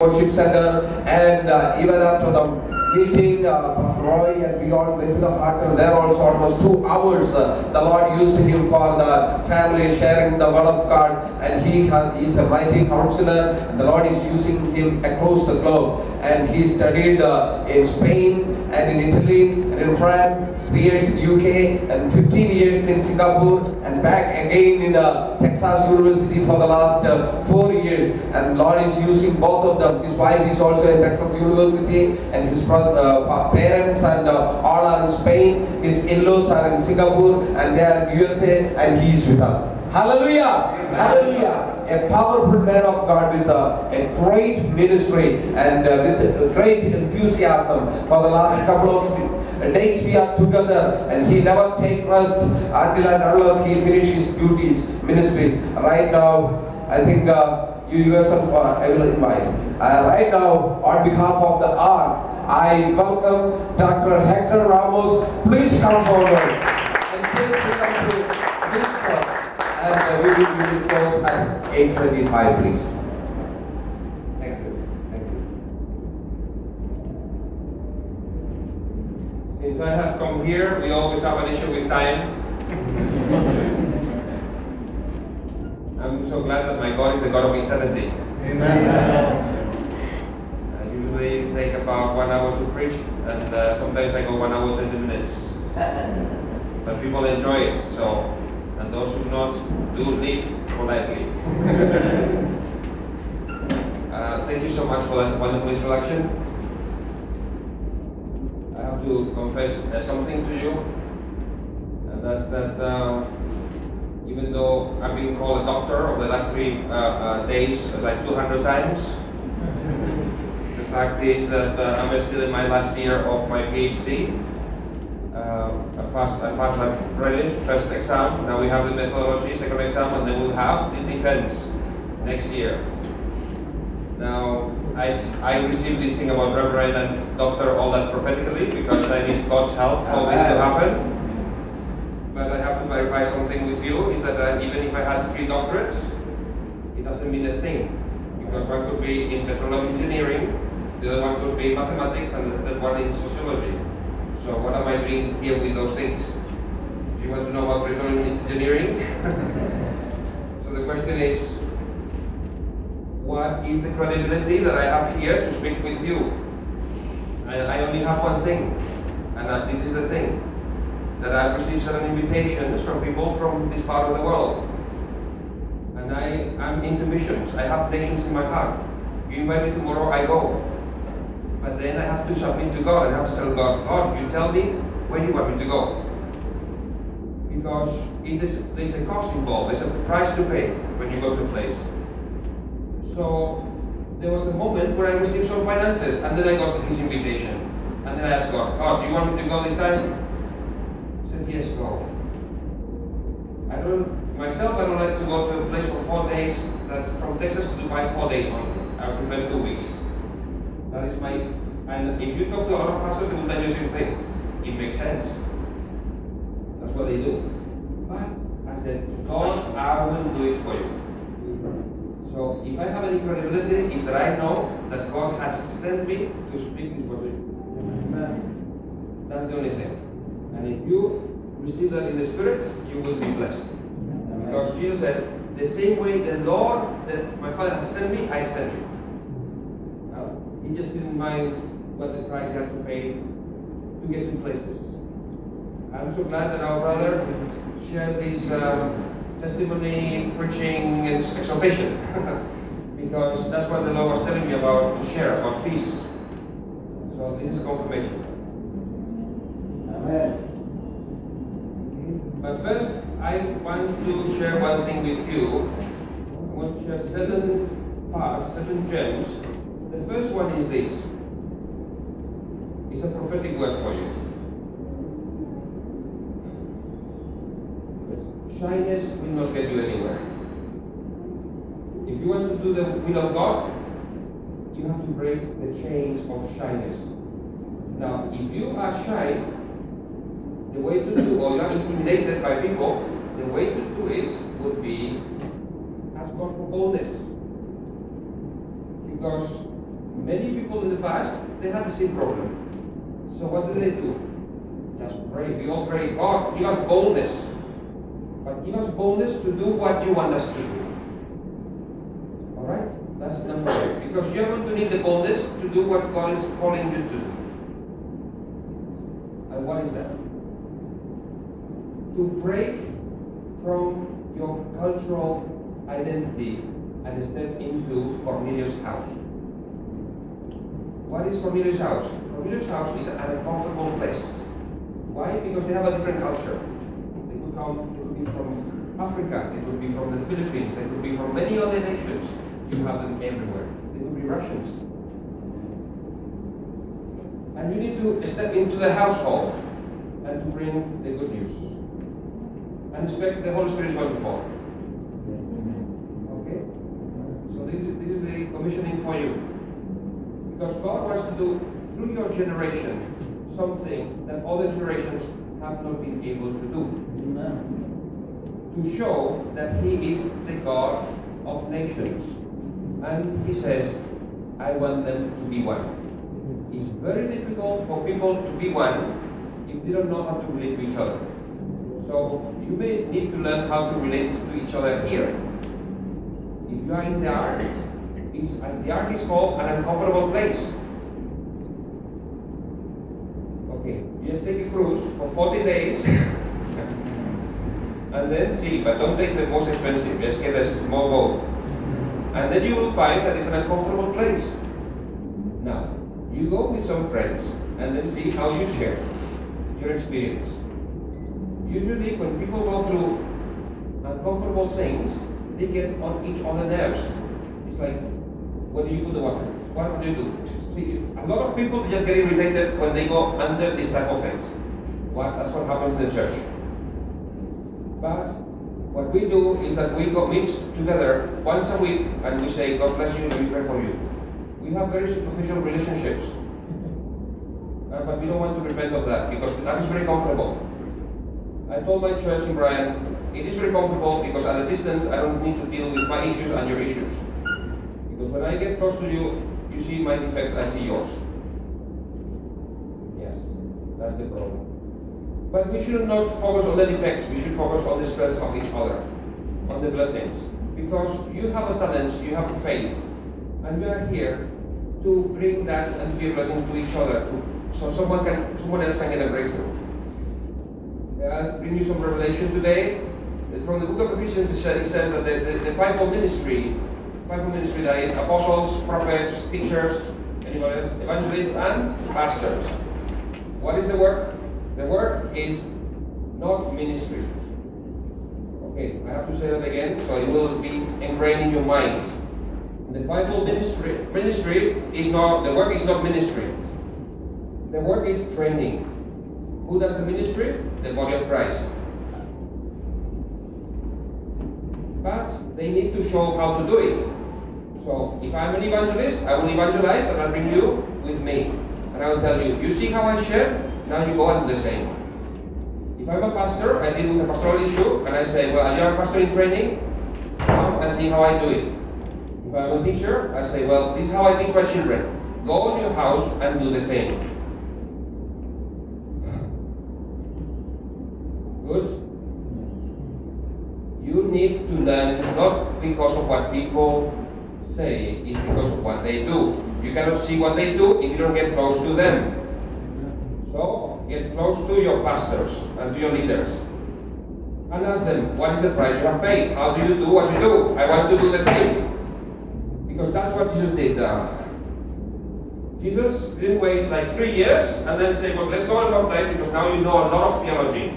worship center and uh, even after the meeting uh, Pastor Roy and we all went to the hotel there also. Almost two hours uh, the Lord used him for the family sharing the word of God and he is a mighty counselor the Lord is using him across the globe. And he studied uh, in Spain and in Italy and in France three years in UK and 15 years in Singapore and back again in uh, Texas University for the last uh, four years. And Lord is using both of them. His wife is also in Texas University and his bro- uh, parents and uh, all are in Spain his in-laws are in Singapore and they are in USA and he is with us Hallelujah! Hallelujah! A powerful man of God with a, a great ministry and uh, with great enthusiasm for the last couple of days we are together and he never take rest until and unless he finishes his duties, ministries. Right now, I think uh, you yourself, or I will invite. Uh, right now, on behalf of the ARC, I welcome Dr. Hector Ramos. Please come forward and please come to minister. And uh, we will, we will close at 8.25, please. Thank you. Thank you. Since I have come here, we always have an issue with time. I'm so glad that my God is the God of eternity. Amen. I usually take about one hour to preach, and uh, sometimes I go one hour, 20 minutes. But people enjoy it, so, and those who not, do leave politely. uh, thank you so much for that wonderful introduction. I have to confess uh, something to you, and that's that uh, even though I've been called a doctor over the last three uh, uh, days, uh, like 200 times, the fact is that uh, I'm still in my last year of my PhD. Uh, I passed, I passed my prelims, first exam, now we have the methodology, second exam, and then we'll have the defense next year. Now, I, I received this thing about reverend and doctor all that prophetically because I need God's help for this to happen. But I have to clarify something with you, is that uh, even if I had three doctorates, it doesn't mean a thing. Because one could be in petroleum engineering, the other one could be mathematics, and the third one in sociology. So what am I doing here with those things? You want to know about petroleum engineering? so the question is, what is the credibility that I have here to speak with you? I, I only have one thing, and that this is the thing, that I've received certain invitations from people from this part of the world. And I am into missions. I have nations in my heart. You invite me tomorrow, I go. But then I have to submit to God. I have to tell God, God, you tell me where you want me to go. Because it is, there's a cost involved, there's a price to pay when you go to a place. So there was a moment where I received some finances, and then I got his invitation. And then I asked God, God, do you want me to go this time? He said, yes, go. I don't, myself, I don't like to go to a place for four days, that from Texas to Dubai, four days only. I prefer two weeks. That is my, and if you talk to a lot of pastors, they will tell you the same thing. It makes sense. That's what they do. But I said, God, I will do it for you. So if I have any credibility, is that I know that God has sent me to speak this word to you. That's the only thing. And if you receive that in the Spirit, you will be blessed. Because Jesus said, the same way the Lord that my Father has sent me, I send you. He just didn't mind what the price he had to pay to get to places. I'm so glad that our brother shared this um, testimony, preaching, and exhortation. because that's what the Lord was telling me about to share, about peace. So this is a confirmation. Amen. But first, I want to share one thing with you. I want to share certain parts, certain gems. The first one is this. It's a prophetic word for you. Shyness will not get you anywhere. If you want to do the will of God, you have to break the chains of shyness. Now, if you are shy, the way to do, or you are intimidated by people, the way to do it would be ask God for boldness. Because Many people in the past, they had the same problem. So what did they do? Just pray. We all pray, God, give us boldness. But give us boldness to do what you want us to do. Alright? That's number one. Because you're going to need the boldness to do what God is calling you to do. And what is that? To break from your cultural identity and step into Cornelius' house. What is Cornelius' house? Cornelius' house is an uncomfortable place. Why? Because they have a different culture. They could come, they could be from Africa, they could be from the Philippines, they could be from many other nations. You have them everywhere. They could be Russians. And you need to step into the household and to bring the good news. And expect the Holy Spirit is going to fall. Okay? So this is, this is the commissioning for you. Because God wants to do through your generation something that other generations have not been able to do. To show that He is the God of nations. And He says, I want them to be one. It's very difficult for people to be one if they don't know how to relate to each other. So you may need to learn how to relate to each other here. If you are in the art, it's, uh, the art is called an uncomfortable place. Okay, you just take a cruise for 40 days and then see, but don't take the most expensive, just get a small boat. And then you will find that it's an uncomfortable place. Now, you go with some friends and then see how you share your experience. Usually, when people go through uncomfortable things, they get on each other's nerves. It's like, where do you put the water? What do you do? A lot of people just get irritated when they go under this type of things. What? That's what happens in the church. But what we do is that we go meet together once a week and we say, God bless you, let me pray for you. We have very superficial relationships. Uh, but we don't want to repent of that because that is very comfortable. I told my church in Bryan, it is very comfortable because at a distance I don't need to deal with my issues and your issues. Because when I get close to you, you see my defects, I see yours. Yes, that's the problem. But we should not focus on the defects, we should focus on the strengths of each other, on the blessings. Because you have a talent, you have a faith, and we are here to bring that and be a blessing to each other, to, so someone can, someone else can get a breakthrough. I'll bring you some revelation today. From the book of Ephesians, it says, that the, the, the fivefold ministry, fivefold ministry that is apostles, prophets, teachers, evangelists, and pastors. What is the work? The work is not ministry. Okay, I have to say that again, so it will be ingrained in your mind. The fivefold ministry, ministry is not the work is not ministry. The work is training. Who does the ministry? The body of Christ. But they need to show how to do it. So if I'm an evangelist, I will evangelize and I'll bring you with me. And I will tell you, you see how I share? Now you go and do the same. If I'm a pastor, I deal with a pastoral issue and I say, well, you're you a pastor in training? Come and see how I do it. If I'm a teacher, I say, well, this is how I teach my children. Go in your house and do the same. Good? You need to learn not because of what people say, it's because of what they do. You cannot see what they do if you don't get close to them. So, get close to your pastors and to your leaders. And ask them, what is the price you have paid? How do you do what you do? I want to do the same. Because that's what Jesus did. Uh, Jesus didn't wait like three years and then say, well, let's go and baptize because now you know a lot of theology.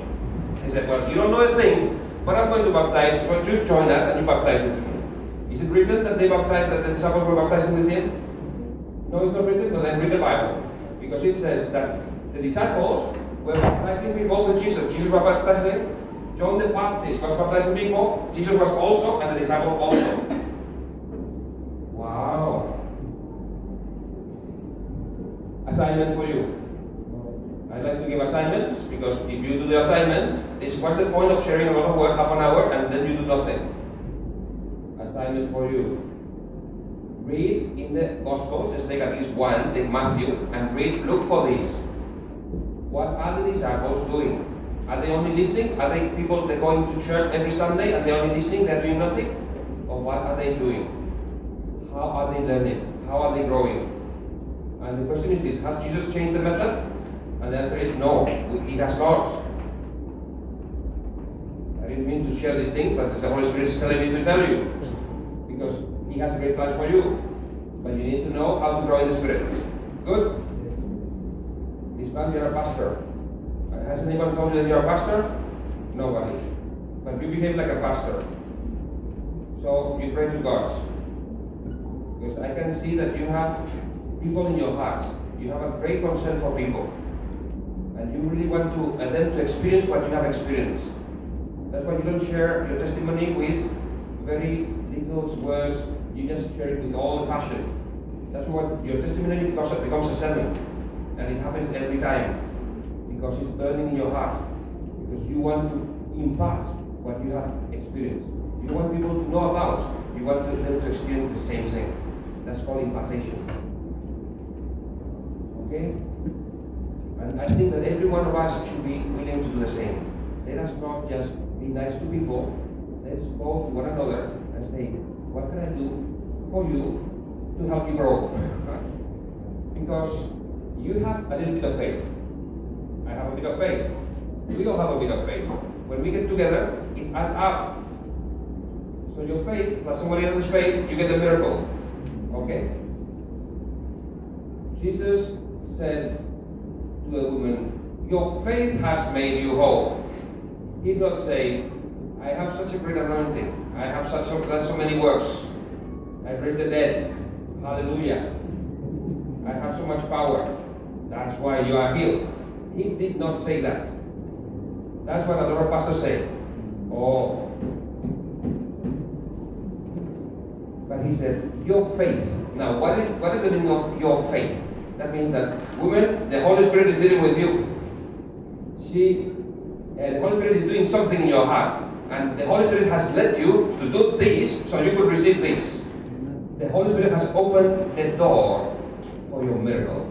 He said, well, you don't know a thing, but I'm going to baptize. But you join us and you baptize with me. Is it written that they baptized, that the disciples were baptizing with him? No, it's not written. Well, then read the Bible. Because it says that the disciples were baptizing people with Jesus. Jesus was baptizing. John the Baptist was baptizing people. Jesus was also, and the disciples also. Wow. Assignment for you. I like to give assignments because if you do the assignments, this what's the point of sharing a lot of work, half an hour, and then you do nothing? Assignment for you. read in the Gospels, just take at least one, take Matthew, and read, look for this. What are the disciples doing? Are they only listening? Are they people that going to church every Sunday and they're only listening, they're doing nothing? Or what are they doing? How are they learning? How are they growing? And the question is this Has Jesus changed the method? And the answer is no, he has not. I didn't mean to share this thing, but the Holy Spirit is telling me to tell you. Because he has a great plans for you. But you need to know how to grow in the Spirit. Good? This man, you're a pastor. Has anyone told you that you're a pastor? Nobody. But you behave like a pastor. So you pray to God. Because I can see that you have people in your heart. You have a great concern for people. And you really want to uh, them to experience what you have experienced. That's why you don't share your testimony with very little words. You just share it with all the passion. That's what your testimony becomes, becomes a sermon. And it happens every time. Because it's burning in your heart. Because you want to impart what you have experienced. You want people to know about. You want to, them to experience the same thing. That's called impartation. Okay? And I think that every one of us should be willing to do the same. Let us not just be nice to people. Let's go to one another and say, what can I do for you to help you grow? because you have a little bit of faith. I have a bit of faith. We all have a bit of faith. When we get together, it adds up. So your faith plus somebody else's faith, you get the miracle. Okay? Jesus said to a woman, Your faith has made you whole. He did not say, I have such a great anointing. I have such done so many works. I raised the dead. Hallelujah. I have so much power. That's why you are healed. He did not say that. That's what a lot of pastors say. Oh. But he said, Your faith. Now, what is what is the meaning of your faith? That means that women, the Holy Spirit is dealing with you. She, uh, the Holy Spirit is doing something in your heart, and the Holy Spirit has led you to do this so you could receive this. The Holy Spirit has opened the door for your miracle.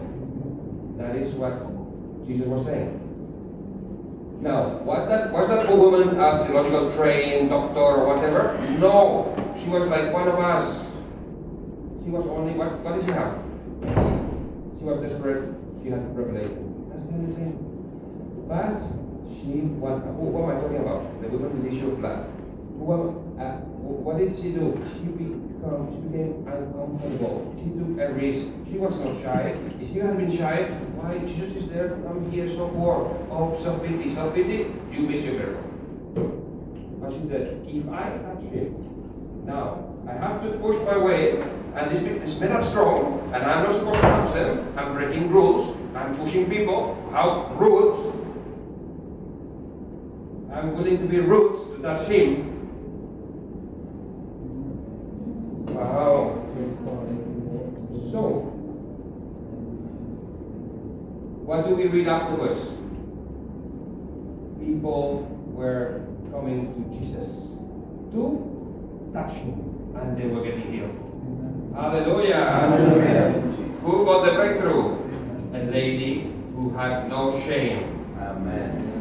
That is what Jesus was saying. Now, what that was that woman a theological trained doctor or whatever? No, she was like one of us. She was only what? What did she have? She was desperate. She had revelation. That's the only thing. But she, what? What am I talking about? The woman with the issue of blood. Uh, what did she do? She she became uncomfortable. She took a risk. She was not shy. If she had been shy, why Jesus is there? I'm here so poor. Oh, self pity, self pity. You miss your miracle. But she said, if I touch him, now I have to push my way, and these, these men are strong, and I'm not supposed to touch them. I'm breaking rules. I'm pushing people. How rude! I'm willing to be rude to touch him. Wow. So, what do we read afterwards? People were coming to Jesus to touch him, and they were getting healed. Hallelujah. Hallelujah. Who got the breakthrough? A lady who had no shame. Amen.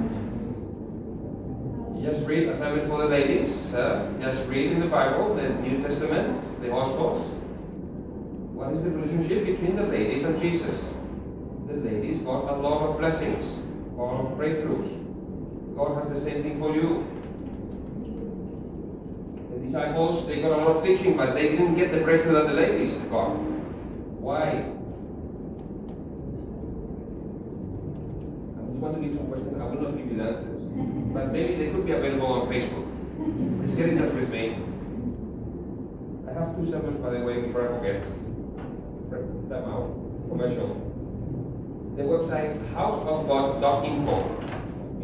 Just read assignment for the ladies. Uh, just read in the Bible, the New Testament, the Gospels. What is the relationship between the ladies and Jesus? The ladies got a lot of blessings, a lot of breakthroughs. God has the same thing for you. Disciples, they got a lot of teaching, but they didn't get the breakthrough that the ladies got. Why? I just want to leave some questions. I will not give you the answers but maybe they could be available on Facebook. Just get in touch with me. I have two sermons, by the way, before I forget. Print them out. Commercial. The website houseofgod.info.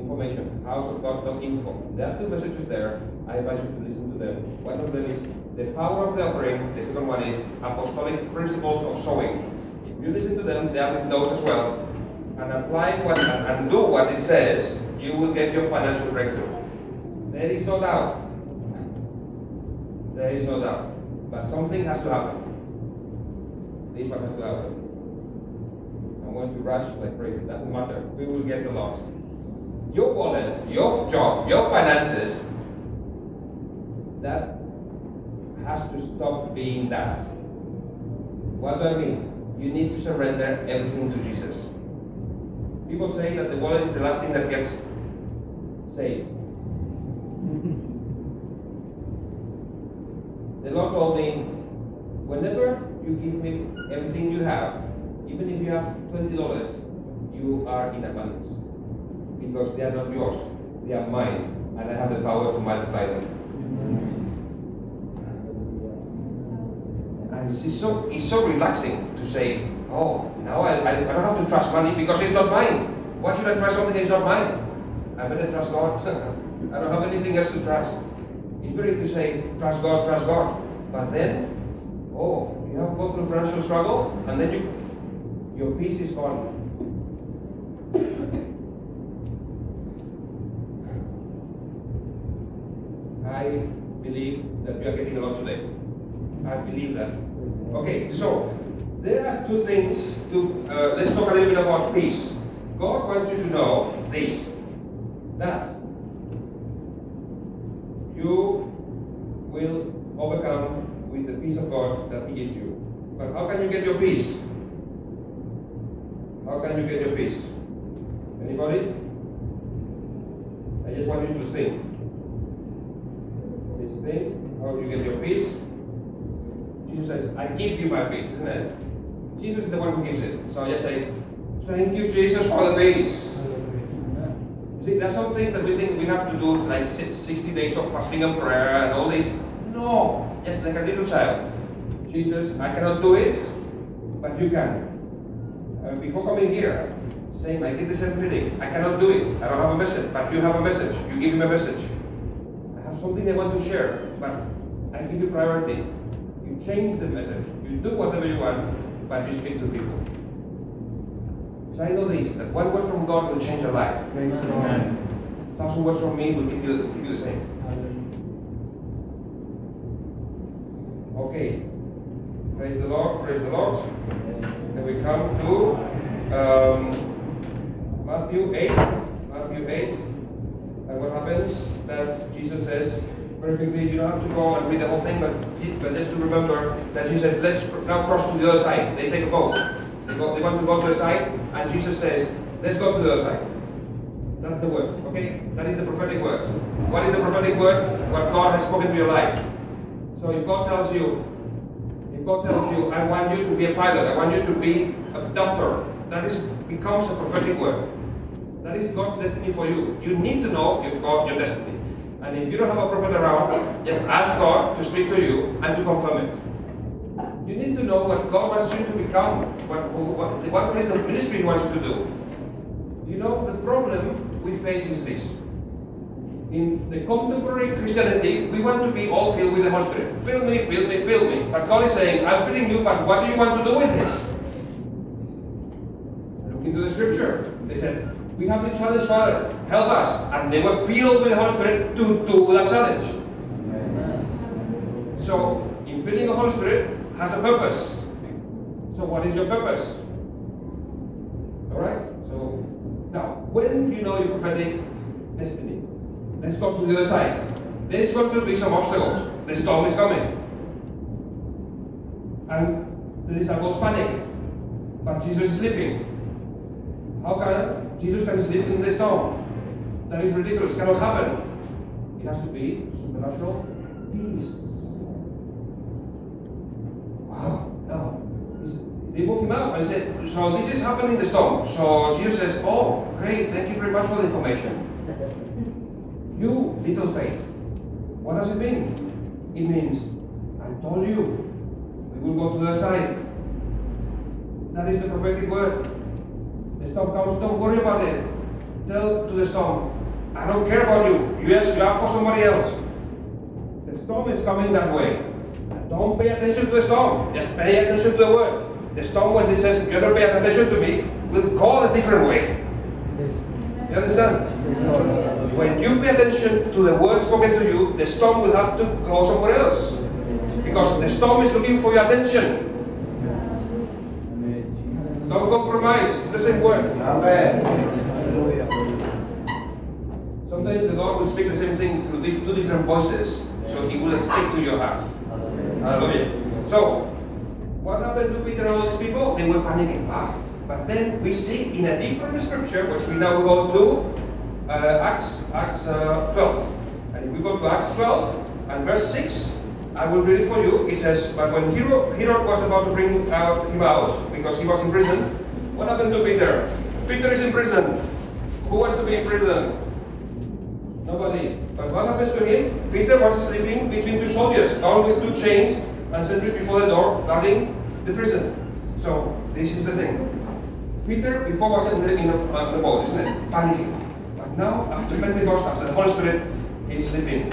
Information. Houseofgod.info. There are two messages there. I advise you to listen to them. One of them is the power of the offering. The second one is apostolic principles of sowing. If you listen to them, they are with notes as well. And apply what and, do what it says, you will get your financial breakthrough. There is no doubt. There is no doubt. But something has to happen. this is what has to happen. I'm going to rush like crazy. Doesn't matter. We will get the loss. Your wallet, your job, your finances, that has to stop being that. What do I mean? You need to surrender everything to Jesus. People say that the wallet is the last thing that gets saved. The Lord told me, whenever you give me everything you have, even if you have $20, you are in abundance. Because they are not yours, they are mine, and I have the power to multiply them. And it's so, it's so relaxing to say, oh, now I, I, don't have to trust money because it's not mine. Why should I trust something that's not mine? I better trust God. I don't have anything else to trust. It's very to say, trust God, trust God. But then, oh, you have go through financial struggle, and then you, your peace is gone. I believe that we are getting a lot today. I believe that. Okay, so there are two things to, uh, let's talk a little bit about peace. God wants you to know this, that you will overcome with the peace of God that He gives you. But how can you get your peace? How can you get your peace? Anybody? I just want you to think. Think how you get your peace. Jesus says, I give you my peace, isn't it? Jesus is the one who gives it. So I just say, Thank you, Jesus, for the peace. See, there's some things that we think we have to do, like 60 days of fasting and prayer and all this. No, just like a little child. Jesus, I cannot do it, but you can. Uh, before coming here, saying, I did the same feeling. I cannot do it. I don't have a message, but you have a message. You give him a message. I have something I want to share, but I give you priority. You change the message. You do whatever you want, but you speak to people. So I know this, that one word from God will change your life. Amen. A thousand words from me will give you, give you the same. Okay. Praise the Lord, praise the Lord. Then we come to um, Matthew 8. Matthew 8. And what happens? That Jesus says, quickly, you don't have to go and read the whole thing, but, but just to remember that Jesus says, let's now cross to the other side. They take a boat. They, go, they want to go to the side, and Jesus says, let's go to the other side. That's the word, okay? That is the prophetic word. What is the prophetic word? What God has spoken to your life. So if God tells you, if God tells you, I want you to be a pilot, I want you to be a doctor, that is becomes a prophetic word. That is God's destiny for you. You need to know your, God, your destiny. And if you don't have a prophet around, just ask God to speak to you and to confirm it. You need to know what God wants you to become, what, what, what is the ministry He wants you to do. You know, the problem we face is this. In the contemporary Christianity, we want to be all filled with the Holy Spirit. Fill me, fill me, fill me. But God is saying, I'm filling you, but what do you want to do with it? Look into the scripture. They said, We have this challenge, Father, help us. And they were filled with the Holy Spirit to do that challenge. So, in filling the Holy Spirit has a purpose. So, what is your purpose? Alright? So, now, when you know your prophetic destiny, let's go to the other side. There's going to be some obstacles. The storm is coming. And the disciples panic. But Jesus is sleeping. How can Jesus can sleep in the storm? That is ridiculous. Cannot happen. It has to be supernatural peace. Wow. Now, they woke him up and said, So this is happening in the storm. So Jesus says, Oh, great, thank you very much for the information. You, little faith. What does it mean? It means, I told you, we will go to the side. That is the prophetic word. The storm comes, don't worry about it. Tell to the storm, I don't care about you. You ask, you ask for somebody else. The storm is coming that way. Don't pay attention to the storm. Just pay attention to the word. The storm, when it says, you're not paying attention to me, will go a different way. You understand? When you pay attention to the word spoken to you, the storm will have to go somewhere else. Because the storm is looking for your attention. Don't compromise. It's the same word. Amen. Sometimes the Lord will speak the same thing through two different voices, so He will stick to your heart. Hallelujah. So, what happened to Peter and all these people? They were panicking. Ah. But then we see in a different scripture, which we now go to uh, Acts, Acts uh, 12. And if we go to Acts 12 and verse 6, I will read it for you. It says, But when Herod, was about to bring out him out, because he was in prison, what happened to Peter? Peter is in prison. Who wants to be in prison? Nobody. But what happens to him? Peter was sleeping between two soldiers, bound with two chains and sentries before the door, guarding the prison. So, this is the thing. Peter before was in the, in the, uh, the boat, isn't it? Panicking. But now, after Pentecost, after the Holy Spirit, he's sleeping.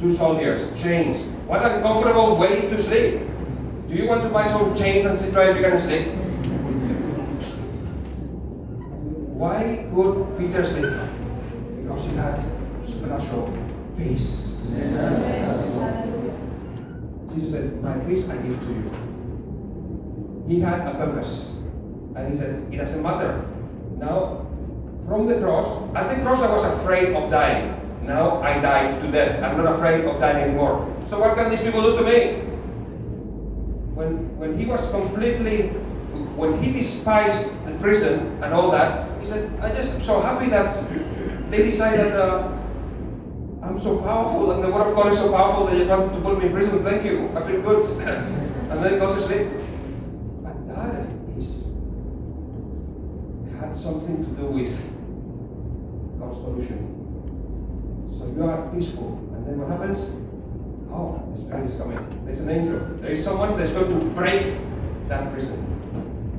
Two soldiers, chains. What a comfortable way to sleep. Do you want to buy some chains and sit try if you can sleep? Why could Peter sleep? Because he had supernatural peace. Jesus said, My peace I give to you. He had a purpose. And he said, It doesn't matter. Now, from the cross, at the cross I was afraid of dying. Now I died to death. I'm not afraid of dying anymore. So what can these people do to me? When, when he was completely, when he despised the prison and all that, he said, I just am so happy that they decided uh, I'm so powerful and the word of God is so powerful they just want to put me in prison. Thank you. I feel good. and then go to sleep. But that is had something to do with God's solution. So you are peaceful. And then what happens? Oh, the Spirit is coming. There's an angel. There is someone that's going to break that prison.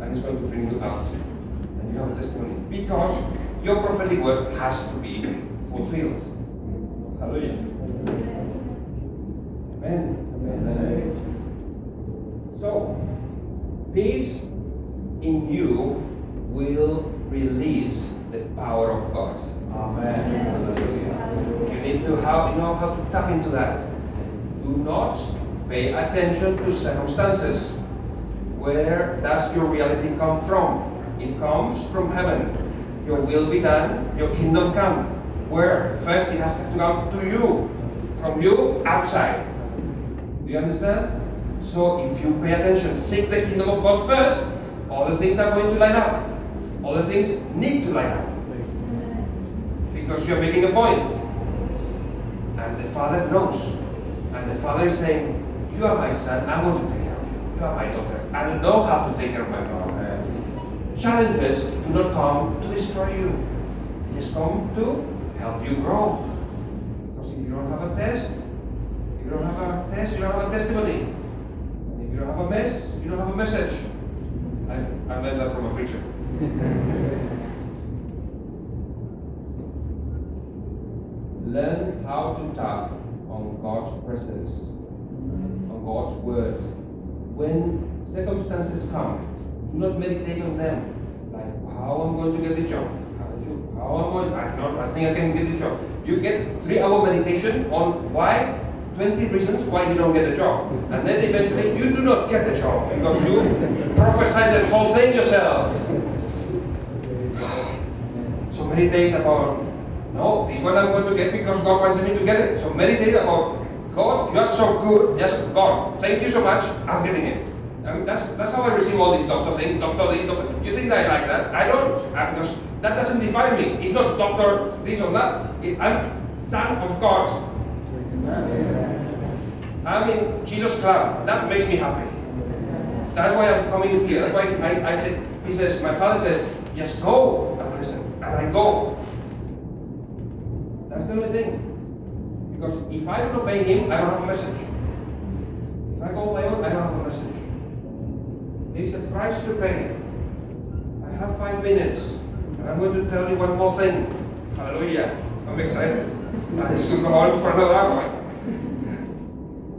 And is going to bring you out. And you have a testimony. Because your prophetic word has to be fulfilled. Hallelujah. Amen. Amen. So, peace in you will release the power of God. Amen. You need to have, you know how to tap into that. Do not pay attention to circumstances. Where does your reality come from? It comes from heaven. Your will be done, your kingdom come. Where? First it has to come to you. From you, outside. Do you understand? So if you pay attention, seek the kingdom of God first, all the things are going to line up. All the things need to line up. Because you're making a point. And the Father knows. And the Father is saying, You are my son, I want to take care of you. You are my daughter. I don't know how to take care of my mom. Uh, challenges do not come to destroy you. They just come to help you grow. Because if you don't have a test, if you don't have a test, you don't have a testimony. And if you don't have a mess, you don't have a message. I've, I've learned that from a preacher. Learn how to tap on God's presence, on God's word. When circumstances come, do not meditate on them. Like how I'm going to get the job. How, you, how am going. I cannot. I think I can get the job. You get three-hour meditation on why 20 reasons why you don't get the job. And then eventually you do not get the job because you prophesied this whole thing yourself. So meditate about, no, this one I'm going to get because God wants me to get it. So meditate about, God, you are so good. Yes, God, thank you so much. I'm getting it. I mean, that's, that's how I receive all these doctor things, doctor this, doctor. You think that I like that? I don't, uh, because that doesn't define me. It's not doctor this or that. It, I'm son of God. I'm in Jesus club. That makes me happy. That's why I'm coming here. That's why I, I said, he says, my father says, yes, go and listen. And I go. That's the only thing. Because if I don't obey him, I don't have a message. If I go on my own, I don't have a message. There is a price to pay. I have five minutes. And I'm going to tell you one more thing. Hallelujah. I'm excited. This could go on for another hour.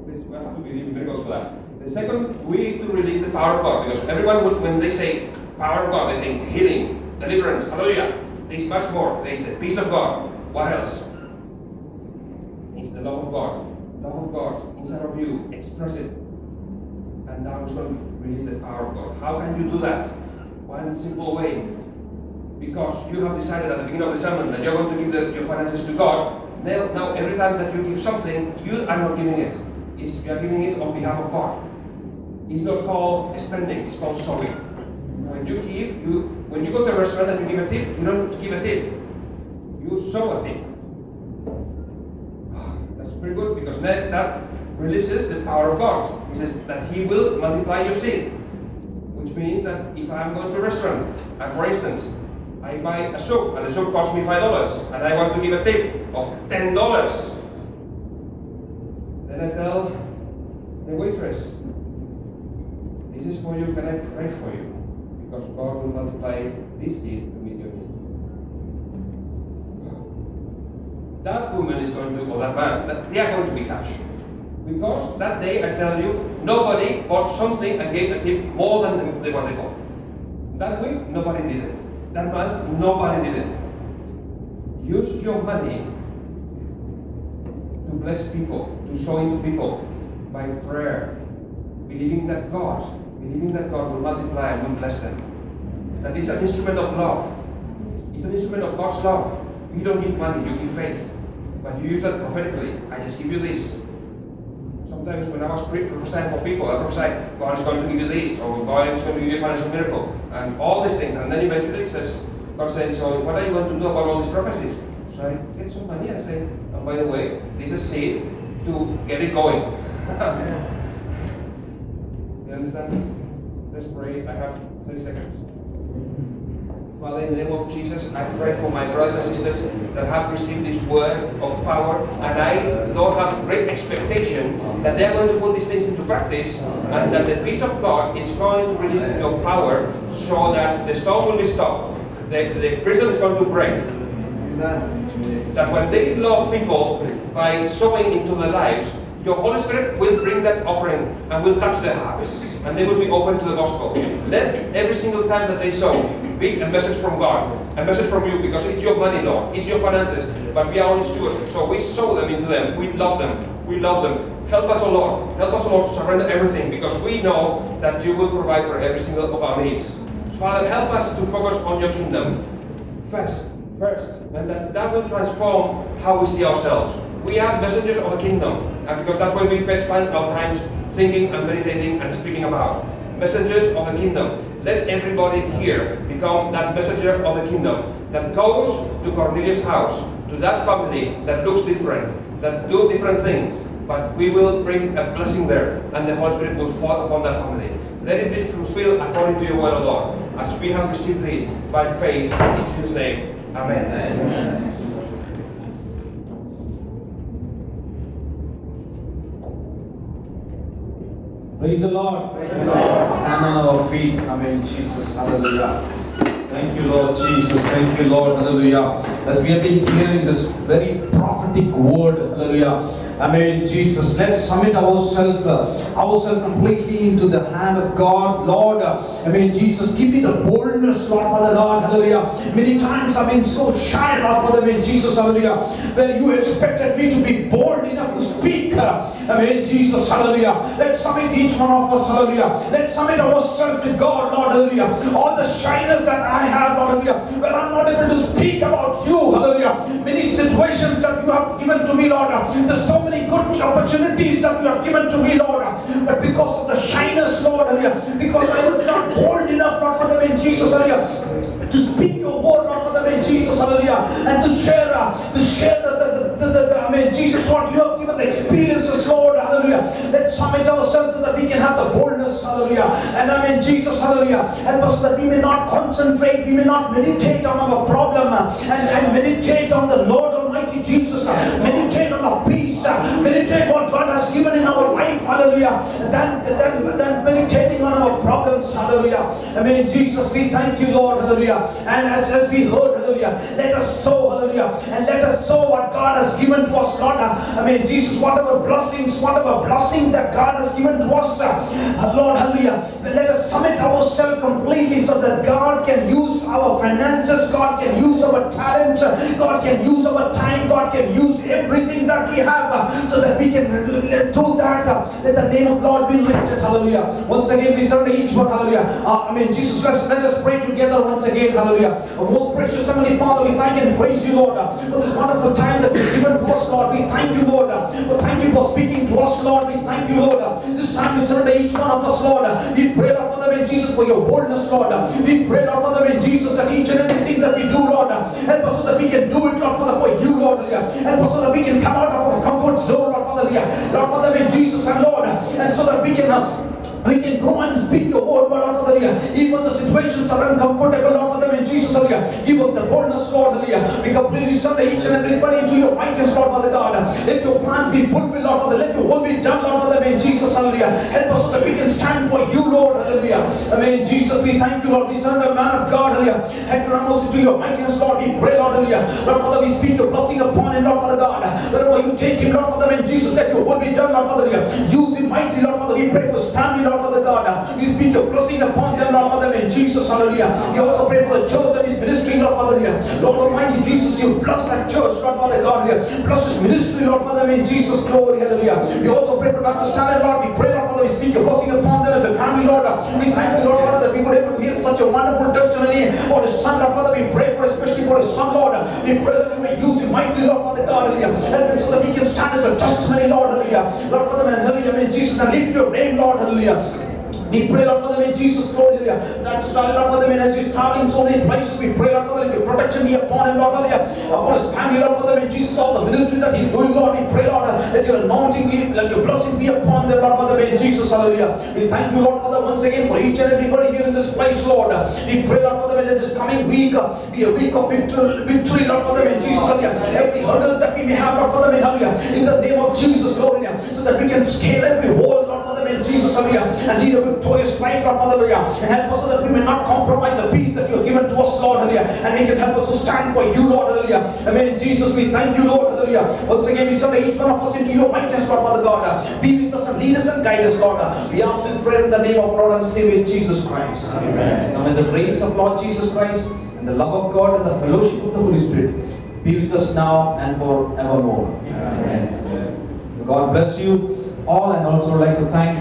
This will have to be reading miracles for that. The second, we need to release the power of God because everyone would, when they say power of God, they think healing, deliverance, hallelujah. There's much more. There's the peace of God. What else? The love of God. Love of God inside of you. Express it. And now it's going to release the power of God. How can you do that? One simple way. Because you have decided at the beginning of the sermon that you're going to give the, your finances to God. Now, now, every time that you give something, you are not giving it. It's, you are giving it on behalf of God. It's not called spending, it's called sowing. When you give, you when you go to a restaurant and you give a tip, you don't give a tip. You sow a tip. Very good because that, that releases the power of God. He says that He will multiply your seed. Which means that if I'm going to a restaurant, and for instance, I buy a soup and the soup costs me five dollars, and I want to give a tip of ten dollars, then I tell the waitress, "This is for you. Can I pray for you? Because God will multiply this seed to meet your need." That woman is going to, or that man, that they are going to be touched. Because that day, I tell you, nobody bought something and gave a tip more than the, the what they bought. That week, nobody did it. That month, nobody did it. Use your money to bless people, to sow into people by prayer, believing that God, believing that God will multiply and will bless them. That is an instrument of love. It's an instrument of God's love. You don't give money, you give faith. You use that prophetically. I just give you this. Sometimes when I was prophesying for people, I prophesied, God is going to give you this, or God is going to give you a financial miracle, and all these things. And then eventually it says, God said, so what are you going to do about all these prophecies? So I get some money and say, and by the way, this is seed to get it going. you understand? Let's pray. I have 30 seconds. Father, in the name of Jesus, I pray for my brothers and sisters that have received this word of power, and I, Lord, have great expectation that they are going to put these things into practice, and that the peace of God is going to release your power so that the storm will be stopped, the, the prison is going to break. That when they love people by sowing into their lives, your Holy Spirit will bring that offering and will touch their hearts, and they will be open to the gospel. Let every single time that they sow a message from God, a message from you, because it's your money, Lord, it's your finances, but we are only stewards. So we sow them into them. We love them. We love them. Help us, O Lord. Help us, O Lord, to surrender everything, because we know that you will provide for every single of our needs. Father, help us to focus on your kingdom first, first, and that, that will transform how we see ourselves. We are messengers of the kingdom, and because that's where we best spend our time thinking and meditating and speaking about. Messengers of the kingdom. Let everybody here become that messenger of the kingdom that goes to Cornelius' house, to that family that looks different, that do different things, but we will bring a blessing there, and the Holy Spirit will fall upon that family. Let it be fulfilled according to your word, O Lord, as we have received this by faith in Jesus' name. Amen. Praise the Lord. Stand on our feet. Amen. Jesus. Hallelujah. Thank you, Lord Jesus. Thank you, Lord. Hallelujah. As we have been hearing this very prophetic word, hallelujah. Amen. Jesus, let's submit ourselves, uh, ourselves completely into the hand of God, Lord. Uh, Amen. Jesus, give me the boldness, Lord, Father God. Hallelujah. Many times I've been so shy, Lord, Father, Amen. Jesus, hallelujah. Where you expected me to be bold enough to speak. Amen. Jesus, hallelujah. Let's submit each one of us, hallelujah. Let's submit ourselves to God, Lord, hallelujah. All the shyness that I have, Lord, hallelujah. When I'm not able to speak about you, hallelujah. Many situations that you have given to me, Lord. There's so many good opportunities that you have given to me, Lord. But because of the shyness, Lord, hallelujah. Because I was not bold enough, Lord, for them in Jesus, hallelujah. Jesus, hallelujah. And to share, uh, to share the, the, the, the, I mean, Jesus, what you have given the experiences, Lord, hallelujah. Let's submit ourselves so that we can have the boldness, hallelujah. And I mean, Jesus, hallelujah. Help us that we may not concentrate, we may not meditate on our problem uh, and, and meditate on the Lord Almighty Jesus. uh, Meditate on the peace, uh, meditate what God has given in our life, hallelujah. Then, then, then meditating on our problems, hallelujah. I mean, Jesus, we thank you, Lord, hallelujah. And as, as we heard, hallelujah, let us sow, hallelujah. And let us sow what God has given to us, Lord. Uh, I mean, Jesus, whatever blessings, whatever blessings that God has given to us, uh, Lord, hallelujah. Let us submit ourselves completely so that God can use our finances, God can use our talents, God can use our time, God can use everything that we have so that we can through that let the name of Lord be lifted. Hallelujah. Once again, we surrender each one. Hallelujah. Uh, I mean, Jesus, let's, let us pray together once again. Hallelujah. Most precious Heavenly Father, we thank and praise you, Lord, for this wonderful time that you've given to us, Lord. We thank you, Lord. for thank you for speaking to us, Lord. We thank you, Lord. this time we surrender each one of us, Lord. we pray, Lord, for them in Jesus for your boldness, Lord. we pray, Lord, for them in Jesus that each and everything that we do, Lord, help us so that we can do it, Lord, for, the, for you, Lord. Help us so that we can come out of our comfort zone, Lord, Father. Lord, them in Jesus and Lord, and so that we can. Uh, we can go and speak your word, Lord, Father. Even the situations are uncomfortable, Lord, them in Jesus, hallelujah. Give us the boldness, Lord, hallelujah. We completely surrender each and everybody into your righteous, Lord, Father God. Let your plans be fulfilled, Lord, Father. Let your will be done, Lord, Father, in Jesus, hallelujah. Help us so that we can stand for you, Lord, hallelujah. Amen. Jesus, we thank you, Lord. We surrender, man of God, hallelujah. Hector Ramos into your mightiness, Lord. We pray, Lord, hallelujah. Lord, Father, we speak your blessing upon him, Lord, Father God. Wherever take him, Lord, Father, in Jesus, that your will be done, Lord, Father. Use him mighty, Lord, Father. We pray for Stanley, Lord, Father God. We speak your blessing upon them, Lord, Father, in Jesus, hallelujah. We also pray for the church that is ministering, Lord, Father. Lord Almighty Jesus, you bless that church, Lord, Father God. Bless his ministry, Lord, Father, in Jesus, glory, hallelujah. We also pray for Dr. Stanley, Lord. We pray, Lord, Father, we speak your blessing upon them as a family, Lord. We thank you, Lord, Father, that we were able to hear such a wonderful testimony for his son, Lord, Father. We pray for, especially for his son, Lord. We pray that you may use him mightily, Lord, Father God, hallelujah. Help him so that he can stand as a testimony, Lord, hallelujah. Lord, Father, and hallelujah, in Jesus, and lift your name, Lord, hallelujah. We pray, Lord, for them in Jesus' glory, hallelujah. Dr. Stalin, Lord, for them, and as he's traveling so many places, we pray, Lord, for them, your protection be upon him, Lord. Upon his family, Lord, for them, in Jesus, all the ministry that he's doing, Lord, we pray, Lord, let your anointing be, let your blessing be upon them, Lord, for them, in Jesus, hallelujah. We thank you, Lord, for them once again, for each and everybody here in this place, Lord. We pray, Lord, for them, and let this coming week be a week of victory, victory, Lord, for them, in Jesus, hallelujah. Every hurdle that we may have, Lord, for them, in hallelujah, in the name of Jesus, glory, so that we can scale every wall, in Jesus, hallelujah, and lead a victorious life, Lord, hallelujah, and help us so that we may not compromise the peace that you have given to us, Lord, hallelujah, and we can help us to stand for you, Lord, hallelujah. Amen. Jesus, we thank you, Lord, hallelujah. Once again, we surrender each one of us into your mighty hands, Lord, Father God. Be with us and lead us and guide us, Lord. We ask this prayer in the name of Lord and Savior Jesus Christ. Amen. Now, may the grace of Lord Jesus Christ and the love of God and the fellowship of the Holy Spirit be with us now and forevermore. Amen. God bless you all, and also like to thank. Uh,